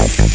I'm